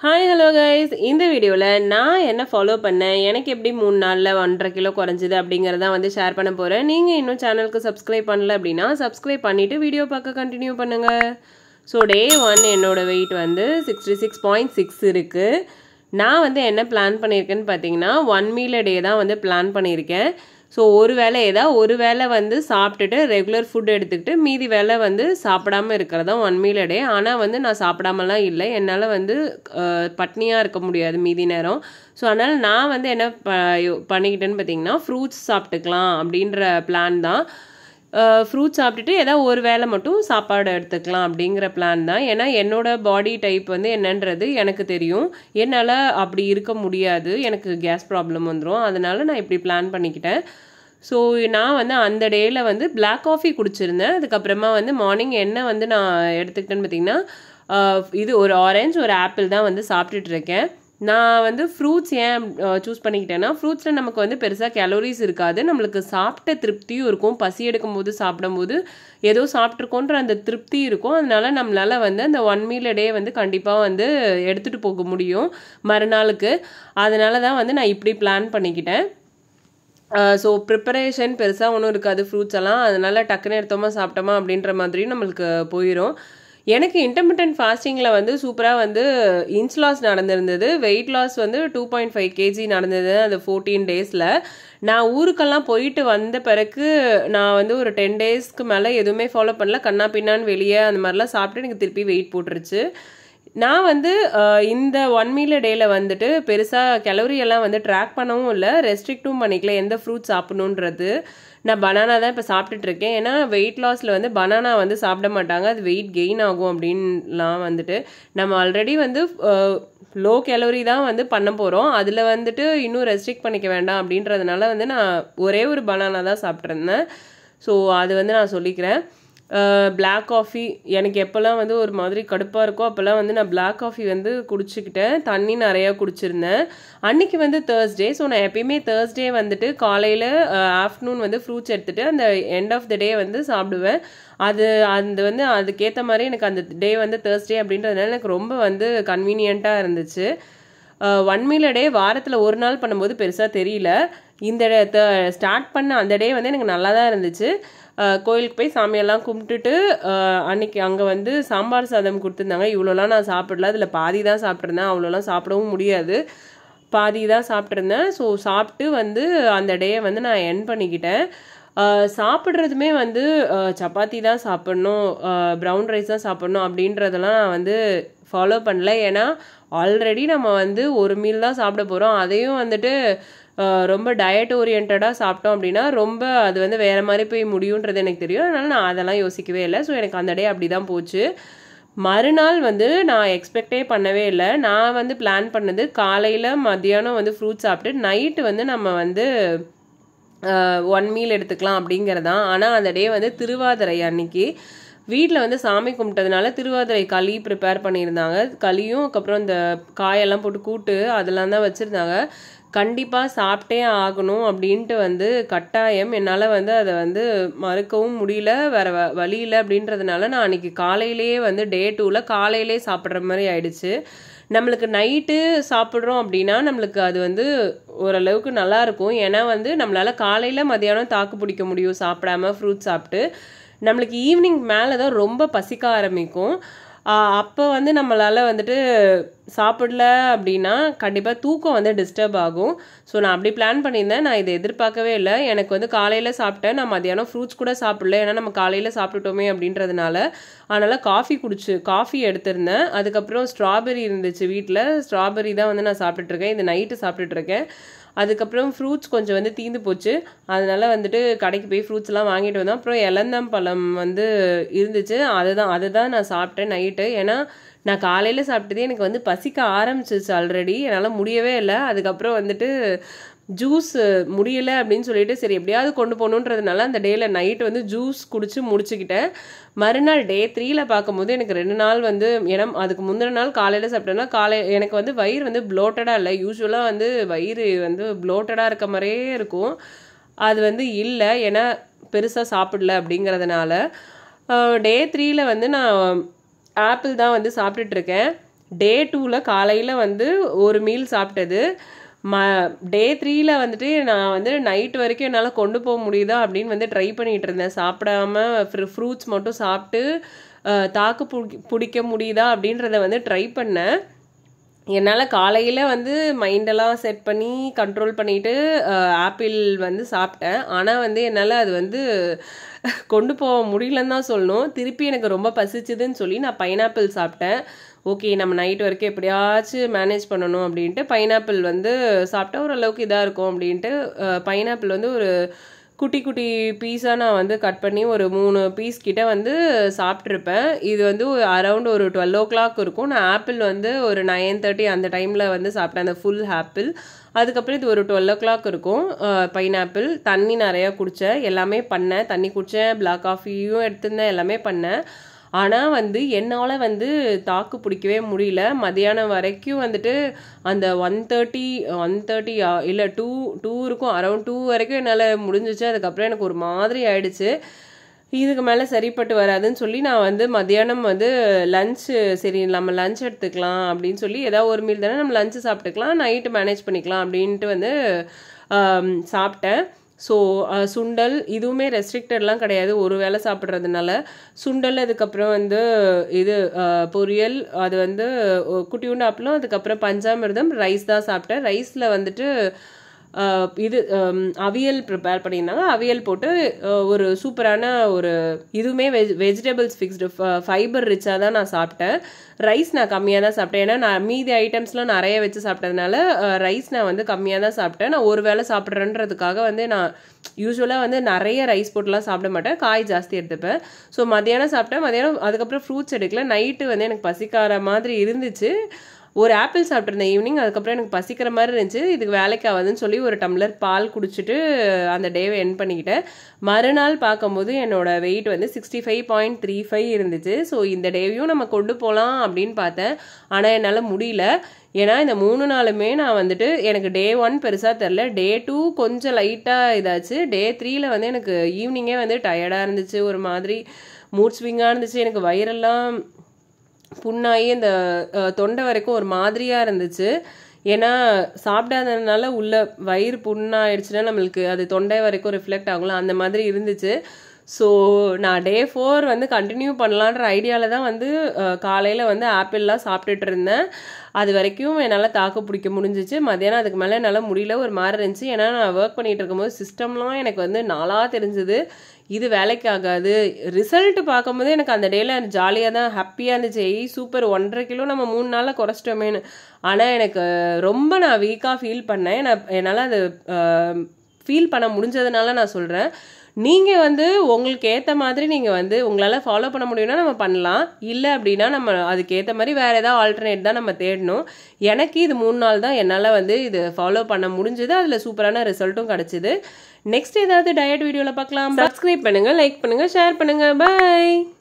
Hi hello guys இந்த வீடியோவில் நான் என்ன ஃபாலோ பண்ணேன்? எனக்கு எப்படி மூணு நாளில் ஒன்றரை கிலோ குறைஞ்சிது அப்படிங்கிறத வந்து ஷேர் பண்ண போகிறேன் நீங்கள் இன்னும் சேனலுக்கு சப்ஸ்கிரைப் பண்ணல அப்படின்னா சப்ஸ்கிரைப் பண்ணிவிட்டு வீடியோ பார்க்க கண்டினியூ பண்ணுங்கள் ஸோ டே ஒன் என்னோடய வெயிட் வந்து சிக்ஸ்டி சிக்ஸ் பாயிண்ட் சிக்ஸ் இருக்குது நான் வந்து என்ன பிளான் பண்ணியிருக்கேன்னு பார்த்தீங்கன்னா ஒன் மீல் டே தான் வந்து பிளான் பண்ணியிருக்கேன் ஸோ ஒரு வேளை ஏதாவது ஒரு வேளை வந்து சாப்பிட்டுட்டு ரெகுலர் ஃபுட் எடுத்துக்கிட்டு மீதி வேளை வந்து சாப்பிடாம இருக்கிறதா ஒன் மீல் டே ஆனால் வந்து நான் சாப்பிடாமலாம் இல்லை. என்னால் வந்து பட்னியாக இருக்க முடியாது மீதி நேரம். ஸோ அதனால் நான் வந்து என்ன ப பண்ணிக்கிட்டேன்னு பார்த்தீங்கன்னா ஃப்ரூட்ஸ் சாப்பிட்டுக்கலாம் அப்படின்ற பிளான் தான். ஃப்ரூட் சாப்பிட்டுட்டு ஏதாவது ஒரு வேளை மட்டும் சாப்பாடு எடுத்துக்கலாம் அப்படிங்கிற பிளான் தான். ஏன்னா என்னோட பாடி டைப் வந்து என்னன்றது எனக்கு தெரியும். என்னால் அப்படி இருக்க முடியாது. எனக்கு கேஸ் ப்ராப்ளம் வந்துடும் அதனால் நான் இப்படி பிளான் பண்ணிக்கிட்டேன். ஸோ நான் வந்து அந்த டேயில் வந்து பிளாக் காஃபி குடிச்சிருந்தேன். அதுக்கப்புறமா வந்து மார்னிங் என்ன வந்து நான் எடுத்துக்கிட்டேன்னு பார்த்தீங்கன்னா இது ஒரு ஆரஞ்சு ஒரு ஆப்பிள் தான் வந்து சாப்பிட்டுட்டு இருக்கேன். நான் வந்து ஃப்ரூட்ஸ் ஏன் சூஸ் பண்ணிக்கிட்டேன்னா ஃப்ரூட்ஸில் நமக்கு வந்து பெருசாக கேலோரிஸ் இருக்காது. நம்மளுக்கு சாப்பிட்ட திருப்தியும் இருக்கும். பசி எடுக்கும் போது சாப்பிடும்போது ஏதோ சாப்பிட்ருக்கோன்ற அந்த திருப்தி இருக்கும். அதனால நம்மளால் வந்து அந்த ஒன் மீல் டே வந்து கண்டிப்பாக வந்து எடுத்துகிட்டு போக முடியும் மறுநாளுக்கு. அதனால தான் வந்து நான் இப்படி பிளான் பண்ணிக்கிட்டேன். ஸோ ப்ரிப்பரேஷன் பெருசாக ஒன்றும் இருக்காது ஃப்ரூட்ஸ் எல்லாம். அதனால டக்குன்னு எடுத்தோமா சாப்பிட்டோமா அப்படின்ற மாதிரியும் நம்மளுக்கு போயிடும் எனக்கு இன்டர்மீடியன்ட் ஃபாஸ்டிங்கில் வந்து சூப்பராக வந்து இன்ச் லாஸ் நடந்திருந்தது. வெயிட் லாஸ் வந்து டூ பாயிண்ட் ஃபைவ் கேஜி நடந்தது அந்த ஃபோர்டீன் டேஸில் நான் ஊருக்கெல்லாம் போயிட்டு வந்த பிறகு நான் வந்து ஒரு டென் டேஸ்க்கு மேலே எதுவுமே ஃபாலோ பண்ணல. கண்ணா பின்னான்னு வெளியே அந்த மாதிரிலாம் சாப்பிட்டு எனக்கு திருப்பி வெயிட் போட்டுருச்சு. நான் வந்து இந்த ஒன் மீல் டேயில் வந்துட்டு பெருசாக கலோரி எல்லாம் வந்து ட்ராக் பண்ணவும் இல்லை ரெஸ்ட்ரிக்டும் பண்ணிக்கல எந்த ஃப்ரூட் சாப்பிடணுன்றது நான் பனானா தான் இப்போ சாப்பிட்டுட்ருக்கேன் ஏன்னா வெயிட் லாஸில் வந்து பனானா வந்து சாப்பிட மாட்டாங்க. அது வெயிட் கெயின் ஆகும் அப்படின்லாம் வந்துட்டு நம்ம ஆல்ரெடி வந்து லோ கேலோரி தான் வந்து பண்ண போகிறோம் அதில் வந்துட்டு இன்னும் ரெஸ்ட்ரிக்ட் பண்ணிக்க வேண்டாம் அப்படின்றதுனால வந்து நான் ஒரே ஒரு பனானா தான் சாப்பிட்ருந்தேன் ஸோ அது வந்து நான் சொல்லிக்கிறேன். பிளாக் காஃபி எனக்கு எப்போல்லாம் வந்து ஒரு மாதிரி கடுப்பாக இருக்கோ அப்போல்லாம் வந்து நான் பிளாக் காஃபி வந்து குடிச்சிக்கிட்டேன். தண்ணி நிறையா குடிச்சிருந்தேன். அன்னைக்கு வந்து தேர்ஸ்டே ஸோ நான் எப்பயுமே தேர்ஸ்டே வந்துட்டு காலையில் ஆஃப்டர்நூன் வந்து ஃப்ரூட்ஸ் எடுத்துகிட்டு அந்த எண்ட் ஆஃப் த டே வந்து சாப்பிடுவேன். அது அந்த வந்து அதுக்கேற்ற மாதிரி எனக்கு அந்த டே வந்து தேர்ஸ்டே அப்படின்றதுனால எனக்கு ரொம்ப வந்து கன்வீனியண்ட்டாக இருந்துச்சு. ஒன் மீல் டே வாரத்தில் ஒரு நாள் பண்ணும்போது பெருசாக தெரியல. இந்த ஸ்டார்ட் பண்ண அந்த டே வந்து எனக்கு நல்லா தான் இருந்துச்சு கோயிலுக்கு போய் சாமியெல்லாம் கும்பிட்டுட்டு அன்னைக்கு அங்கே வந்து சாம்பார் சாதம் கொடுத்துருந்தாங்க. இவ்வளோலாம் நான் சாப்பிடல. அதில் பாதி தான் சாப்பிட்ருந்தேன் அவ்வளோலாம் சாப்பிடவும் முடியாது. பாதி தான் சாப்பிட்ருந்தேன் ஸோ சாப்பிட்டு வந்து அந்த டேயை வந்து நான் என் பண்ணிக்கிட்டேன். சாப்பிட்றதுமே வந்து சப்பாத்தி தான் சாப்பிட்ணும் ப்ரௌன் ரைஸ் தான் சாப்பிட்ணும் அப்படின்றதெல்லாம் நான் வந்து ஃபாலோ பண்ணல. ஏன்னா ஆல்ரெடி நம்ம வந்து ஒரு மீல் தான் சாப்பிட போகிறோம் அதையும் வந்துட்டு ரொம்ப டயட் ஓரியன்டாக சாப்பிட்டோம் அப்படின்னா ரொம்ப அது வந்து வேறு மாதிரி போய் முடியுன்றது எனக்கு தெரியும். அதனால் நான் அதெல்லாம் யோசிக்கவே இல்லை. ஸோ எனக்கு அந்த டே அப்படி தான் போச்சு. மறுநாள் வந்து நான் எக்ஸ்பெக்டே பண்ணவே இல்லை. நான் வந்து பிளான் பண்ணது காலையில் மத்தியானம் வந்து ஃப்ரூட்ஸ் சாப்பிட்டு நைட்டு வந்து நம்ம வந்து ஒன் மீல் எடுத்துக்கலாம் அப்படிங்கிறதான் ஆனால் அந்த டே வந்து திருவாதிரை அன்னைக்கு. வீட்டில் வந்து சாமி கும்பிட்டதுனால திருவாதிரை களி ப்ரிப்பேர் பண்ணியிருந்தாங்க. களியும் அதுக்கப்புறம் இந்த காயெல்லாம் போட்டு கூட்டு அதெல்லாம் தான் வச்சுருந்தாங்க. கண்டிப்பாக சாப்பிட்டே ஆகணும் அப்படின்ட்டு வந்து கட்டாயம். என்னால் வந்து அதை வந்து மறுக்கவும் முடியல. வேறு வ வழி இல்லை அப்படின்றதுனால நான் அன்றைக்கி காலையிலேயே வந்து டே டூவில் காலையிலே சாப்பிட்ற மாதிரி ஆயிடுச்சு. நம்மளுக்கு நைட்டு சாப்பிட்றோம் அப்படின்னா நம்மளுக்கு அது வந்து ஓரளவுக்கு நல்லாயிருக்கும் ஏன்னா வந்து நம்மளால் காலையில் மதியானம் தாக்கு பிடிக்க முடியும் சாப்பிடாம ஃப்ரூட் சாப்பிட்டு. நம்மளுக்கு ஈவினிங் மேலே தான் ரொம்ப பசிக்க ஆரம்பிக்கும். அப்போ வந்து நம்மளால் வந்துட்டு சாப்பிடல அப்படின்னா கண்டிப்பாக தூக்கம் வந்து டிஸ்டர்ப் ஆகும். ஸோ நான் அப்படி பிளான் பண்ணியிருந்தேன். நான் இதை எதிர்பார்க்கவே இல்லை. எனக்கு வந்து காலையில் சாப்பிட்டேன். நான் மதியானம் ஃப்ரூட்ஸ் கூட சாப்பிடல. ஏன்னா நம்ம காலையில் சாப்பிட்டுட்டோமே அப்படின்றதுனால. அதனால் காஃபி குடிச்சு காஃபி எடுத்திருந்தேன். அதுக்கப்புறம் ஸ்ட்ராபெரி இருந்துச்சு வீட்டில் ஸ்ட்ராபெரி தான் வந்து நான் சாப்பிட்டுட்ருக்கேன் இது நைட்டு சாப்பிட்டுட்ருக்கேன் அதுக்கப்புறம் ஃப்ரூட்ஸ் கொஞ்சம் வந்து தீந்து போச்சு. அதனால் வந்துட்டு கடைக்கு போய் ஃப்ரூட்ஸ்லாம் வாங்கிட்டு வந்தோம். அப்புறம் இளந்தம்பழம் வந்து இருந்துச்சு. அதுதான் அதுதான் நான் சாப்பிட்டேன் நைட்டு ஏன்னா நான் காலையில் சாப்பிட்டதே எனக்கு வந்து பசிக்க ஆரம்பிச்சிச்சு ஆல்ரெடி என்னால் முடியவே இல்லை. அதுக்கப்புறம் வந்துட்டு ஜூஸ் முடியலை அப்படின்னு சொல்லிட்டு சரி எப்படியாவது கொண்டு போகணுன்றதுனால அந்த டேயில் நைட் வந்து ஜூஸ் குடித்து முடிச்சுக்கிட்டேன். மறுநாள் டே த்ரீயில் பார்க்கும்போது எனக்கு ரெண்டு நாள் வந்து ஏன்னா அதுக்கு முந்தின நாள் காலையில் சாப்பிட்டேன்னா காலை எனக்கு வந்து வயிறு வந்து ப்ளோட்டடாக இல்லை. யூஸ்வலாக வந்து வயிறு வந்து ப்ளோட்டடாக இருக்க மாதிரியே இருக்கும். அது வந்து இல்லை ஏன்னா பெருசாக சாப்பிடல அப்படிங்கிறதுனால. டே த்ரீயில் வந்து நான் ஆப்பிள் தான் வந்து சாப்பிட்டுட்ருக்கேன் டே டூவில் காலையில் வந்து ஒரு மீல் சாப்பிட்டது. ம டே த்ரீயில் வந்துட்டு நான் வந்து நைட் வரைக்கும் என்னால் கொண்டு போக முடியுதா அப்படின்னு வந்து ட்ரை பண்ணிகிட்டு இருந்தேன். சாப்பிடாம ஃப்ரூட்ஸ் மட்டும் சாப்பிட்டு தாக்கு பிடிக்க பிடிக்க முடியுதா அப்படின்றத வந்து ட்ரை பண்ணேன். என்னால் காலையில் வந்து மைண்டெல்லாம் செட் பண்ணி கண்ட்ரோல் பண்ணிட்டு ஆப்பிள் வந்து சாப்பிட்டேன். ஆனால் வந்து என்னால் அது வந்து கொண்டு போக முடியலன்னு தான் சொல்லணும். திருப்பி எனக்கு ரொம்ப பசிச்சுதுன்னு சொல்லி நான் பைனாப்பிள் சாப்பிட்டேன். ஓகே நம்ம நைட் வரைக்கும் எப்படியாச்சும் மேனேஜ் பண்ணணும் அப்படின்ட்டு பைனாப்பிள் வந்து சாப்பிட்டா ஓரளவுக்கு இதாக இருக்கும் அப்படின்ட்டு பைனாப்பிள் வந்து ஒரு குட்டி குட்டி பீஸாக நான் வந்து கட் பண்ணி ஒரு மூணு பீஸ் கிட்ட வந்து சாப்பிட்ருப்பேன் இது வந்து அரவுண்ட் ஒரு டுவெல் ஓ கிளாக் இருக்கும். நான் ஆப்பிள் வந்து ஒரு நைன் தேர்ட்டி அந்த டைமில் வந்து சாப்பிட்டேன் அந்த ஃபுல் ஆப்பிள் அதுக்கப்புறம் இது ஒரு டுவெல் ஓ கிளாக் இருக்கும் பைனாப்பிள் தண்ணி நிறையா குடித்தேன் எல்லாமே பண்ணேன். தண்ணி குடித்தேன் பிளாக் காஃபியும் எடுத்திருந்தேன் எல்லாமே பண்ணேன். ஆனால் வந்து என்னால் வந்து தாக்கு பிடிக்கவே முடியல. மதியானம் வரைக்கும் வந்துட்டு அந்த ஒன் தேர்ட்டி ஒன் தேர்ட்டி இல்லை டூ டூ இருக்கும். அரௌண்ட் டூ வரைக்கும் என்னால் முடிஞ்சிச்சு. அதுக்கப்புறம் எனக்கு ஒரு மாதிரி ஆயிடுச்சு. இதுக்கு மேலே சரிப்பட்டு வராதுன்னு சொல்லி நான் வந்து மதியானம் வந்து லஞ்சு சரி நம்ம லஞ்ச் எடுத்துக்கலாம் அப்படின்னு சொல்லி ஏதாவது ஒரு மீல் தானே நம்ம லஞ்சு சாப்பிட்டுக்கலாம். நைட்டு மேனேஜ் பண்ணிக்கலாம் அப்படின்ட்டு வந்து சாப்பிட்டேன். ஸோ uh, சுண்டல் இதுவுமே ரெஸ்ட்ரிக்டட்லாம் கிடையாது. ஒரு வேளை சாப்பிட்றதுனால. சுண்டல் அதுக்கப்புறம் வந்து இது uh, பொரியல் அது வந்து அஹ், குட்டியுண்டு அப்பளம் அதுக்கப்புறம் பஞ்சாமிர்தம் ரைஸ் தான் சாப்பிட்டேன். ரைஸில் வந்துட்டு இது அவியல் ப்ரிப்பேர் பண்ணியிருந்தாங்க. அவியல் போட்டு ஒரு சூப்பரான ஒரு இதுவுமே வெஜ் வெஜிடபிள்ஸ் ஃபிக்ஸ்டு ஃபைபர் ரிச்சாக தான் நான் சாப்பிட்டேன். ரைஸ் நான் கம்மியாக தான் சாப்பிட்டேன். ஏன்னா நான் மீதி ஐட்டம்ஸ்லாம் நிறைய வச்சு சாப்பிட்டதுனால ரைஸ் நான் வந்து கம்மியாக தான் சாப்பிட்டேன். நான் ஒரு வேளை சாப்பிட்றேன்றதுக்காக வந்து நான் யூஸ்வலாக வந்து நிறைய ரைஸ் போட்டுலாம் சாப்பிட மாட்டேன். காய் ஜாஸ்தி எடுத்துப்பேன். ஸோ மதியானம் சாப்பிட்டேன். மதியானம் அதுக்கப்புறம் ஃப்ரூட்ஸ் எடுக்கல. நைட்டு வந்து எனக்கு பசிக்கார மாதிரி இருந்துச்சு. ஒரு ஆப்பிள் சாப்பிட்ருந்தேன் ஈவினிங் அதுக்கப்புறம் எனக்கு பசிக்கிற மாதிரி இருந்துச்சு. இதுக்கு வேலைக்கு ஆகாதுன்னு சொல்லி ஒரு டம்ளர் பால் குடிச்சிட்டு அந்த டேவை என் பண்ணிக்கிட்டேன். மறுநாள் பார்க்கும்போது என்னோட வெயிட் வந்து sixty five point three five இருந்துச்சு. ஸோ இந்த டேவையும் நம்ம கொண்டு போகலாம் அப்படின்னு பார்த்தேன். ஆனால் என்னால் முடியல. ஏன்னா இந்த மூணு நாளுமே நான் வந்துட்டு எனக்கு டே ஒன் பெருசாக தெரில டே டூ கொஞ்சம் லைட்டாக இதாச்சு. டே த்ரீயில் வந்து எனக்கு ஈவினிங்கே வந்து டயர்டாக இருந்துச்சு. ஒரு மாதிரி மூட் ஸ்விங்காக இருந்துச்சு. எனக்கு வயிறெல்லாம் புண்ணாகி இந்த தொண்டை வரைக்கும் ஒரு மாதிரியாக இருந்துச்சு. ஏன்னா சாப்பிடாததுனால உள்ள வயிறு புண்ணாயிடுச்சுன்னா நம்மளுக்கு அது தொண்டை வரைக்கும் ரிஃப்ளெக்ட் ஆகும்ல அந்த மாதிரி இருந்துச்சு. ஸோ நான் டே ஃபோர் வந்து கண்டினியூ பண்ணலான்ற ஐடியாவில் தான் வந்து காலையில் வந்து ஆப்பிள்லாம் சாப்பிட்டுட்டு இருந்தேன். அது வரைக்கும் என்னால் தாக்கு பிடிக்க முடிஞ்சிச்சு. மத்தியானம் அதுக்கு மேலே என்னால் முடியல ஒரு மாதிரி இருந்துச்சு. ஏன்னா நான் ஒர்க் பண்ணிகிட்டு இருக்கும்போது சிஸ்டம்லாம் எனக்கு வந்து நாளாக தெரிஞ்சுது. இது வேலைக்கு ஆகாது ரிசல்ட் பார்க்கும்போது எனக்கு அந்த டேல ஜாலியாக தான் ஹாப்பியாக இருந்துச்சு. ஏய் சூப்பர் ஒன்றரை கிலோ நம்ம மூணு நாளில் குறைச்சிட்டோமேனு ஆனால் எனக்கு ரொம்ப நான் வீக்காக ஃபீல் பண்ணேன். நான் என்னால் அது ஃபீல் பண்ண முடிஞ்சதுனால நான் சொல்கிறேன் நீங்கள் வந்து உங்களுக்கு ஏற்ற மாதிரி நீங்கள் வந்து உங்களால் ஃபாலோ பண்ண முடியும்னா நம்ம பண்ணலாம். இல்லை அப்படின்னா நம்ம அதுக்கேற்ற மாதிரி வேறு ஏதாவது ஆல்டர்னேட் தான் நம்ம தேடணும். எனக்கு இது மூணு நாள் தான் என்னால் வந்து இது ஃபாலோ பண்ண முடிஞ்சது. அதில் சூப்பரான ரிசல்ட்டும் கிடச்சிது. நெக்ஸ்ட் ஏதாவது டயட் வீடியோவில் பார்க்கலாம். சப்ஸ்கிரைப் பண்ணுங்கள் லைக் பண்ணுங்கள் ஷேர் பண்ணுங்கள் பாய்